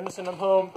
Anderson, I'm home.